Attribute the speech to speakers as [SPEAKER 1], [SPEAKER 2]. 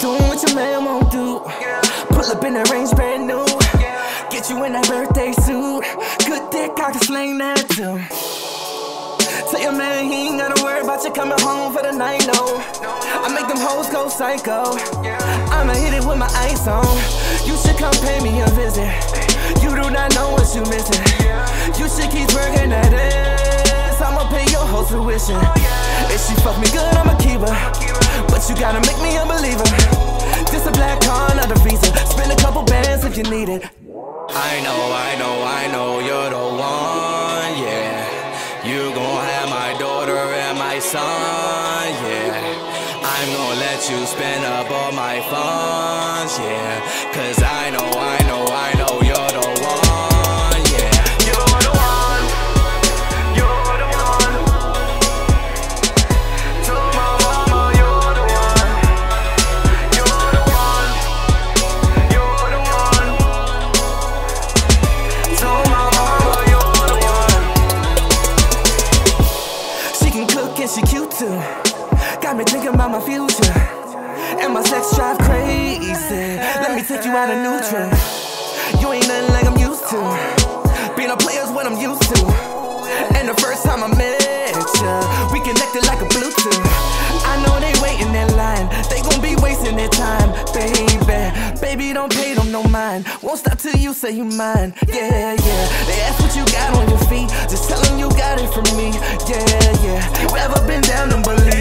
[SPEAKER 1] Doing what your man won't do. Pull up in the range brand new. Get you in that birthday suit. Good dick, I can sling that too. Tell your man he ain't gotta worry about you coming home for the night, no. I make them hoes go psycho. I'ma hit it with my ice on. You should come pay me a visit. You do not know what you missing. You should keep working at it. I'ma pay your whole tuition. If she fuck me good, I'ma keep her. But you gotta make me a believer. This a black car, not a visa. Spend a couple bands if you need it.
[SPEAKER 2] I know, I know, I know you're the one, yeah. You gon' have my daughter and my son, yeah. I'm gon' let you spend up all my funds, yeah. Cause I know, I know, I
[SPEAKER 1] too. Got me thinking about my future. And my sex drive crazy. Let me take you out of neutral. You ain't nothing like I'm used to. Being a player's what I'm used to. And the first time I met ya, we connected like a Bluetooth. I know they waiting in line. They gon' be wasting their time, baby. Baby, don't pay no mind. Won't stop till you say you mine. Yeah, yeah. They ask what you got on your feet. Just tell them you got it from me. Yeah, yeah. You ever been down and believe?